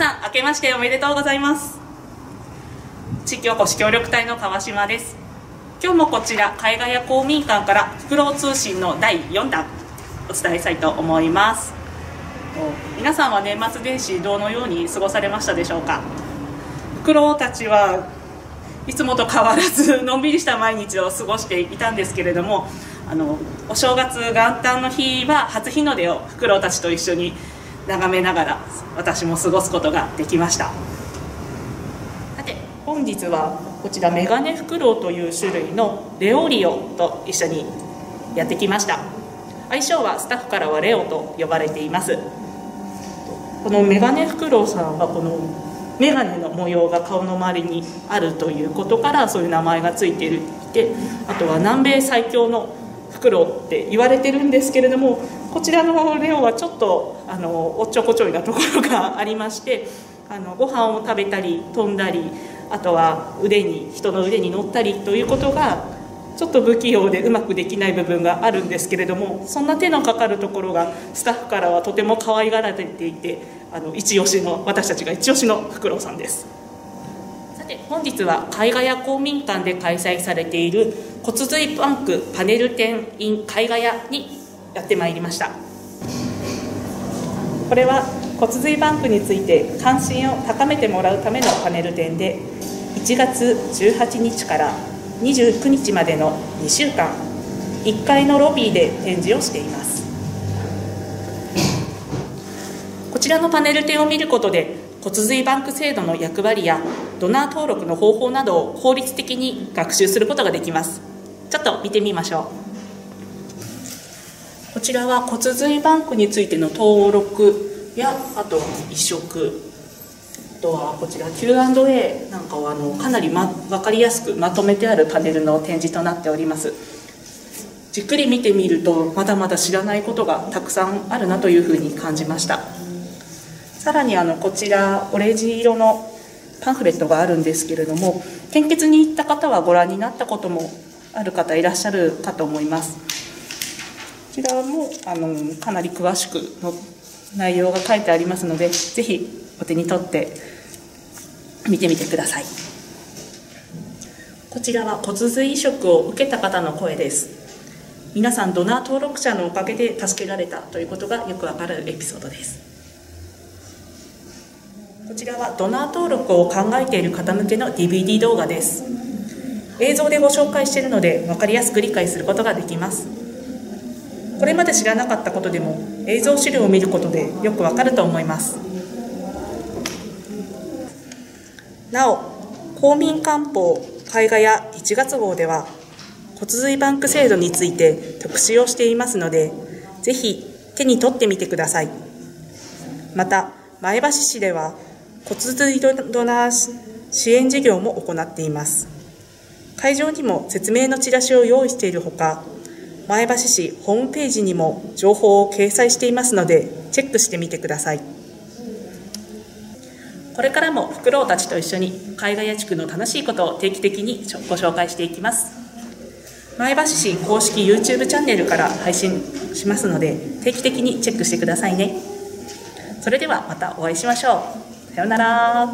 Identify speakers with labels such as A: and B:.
A: さん明けましておめでとうございます。地域おこし協力隊の川島です。今日もこちら海外や公民館からフクロウ通信の第4弾お伝えしたいと思います。皆さんは年末年始どのように過ごされましたでしょうか？フクロウたちはいつもと変わらずのんびりした毎日を過ごしていたんですけれどもあのお正月元旦の日は初日の出をフクロウたちと一緒に眺めながら私も過ごすことができました。さて本日はこちらメガネフクロウという種類のレオリオと一緒にやってきました。愛称はスタッフからはレオと呼ばれています。このメガネフクロウさんはこのメガネの模様が顔の周りにあるということからそういう名前がついていてあとは南米最強のフクロウって言われてるんですけれどもこちらのレオはちょっとあのおっちょこちょいなところがありましてあのご飯を食べたり飛んだりあとは腕に人の腕に乗ったりということがちょっと不器用でうまくできない部分があるんですけれどもそんな手のかかるところがスタッフからはとても可愛がられていてあの一押しの私たちが一押しのフクロウさんです。さて本日は海外屋公民館で開催されている骨髄バンクパネル展 in 海外屋にやってまいりました。これは骨髄バンクについて関心を高めてもらうためのパネル展で1月18日から29日までの2週間1階のロビーで展示をしています。こちらのパネル展を見ることで骨髄バンク制度の役割やドナー登録の方法などを効率的に学習することができます。ちょっと見てみましょう。こちらは骨髄バンクについての登録やあと移植。あとはこちら Q&A なんかをあのかなり、ま、分かりやすくまとめてあるパネルの展示となっております。じっくり見てみるとまだまだ知らないことがたくさんあるなというふうに感じました。さらにあのこちらオレンジ色のパンフレットがあるんですけれども献血に行った方はご覧になったこともある方いらっしゃるかと思います。ちらもあのかなり詳しくの内容が書いてありますのでぜひお手に取って見てみてください。こちらは骨髄移植を受けた方の声です。皆さんドナー登録者のおかげで助けられたということがよくわかるエピソードです。こちらはドナー登録を考えている方向けの DVD 動画です。映像でご紹介しているので分かりやすく理解することができます。これまで知らなかったことでも映像資料を見ることでよくわかると思います。なお公民官報絵画や1月号では骨髄バンク制度について特集をしていますのでぜひ手に取ってみてください。また前橋市では骨髄ドナー支援事業も行っています。会場にも説明のチラシを用意しているほか前橋市ホームページにも情報を掲載していますのでチェックしてみてください。これからもフクロウたちと一緒に海外屋地区の楽しいことを定期的にご紹介していきます。前橋市公式 YouTube チャンネルから配信しますので定期的にチェックしてくださいね。それではまたお会いしましょう。さようなら。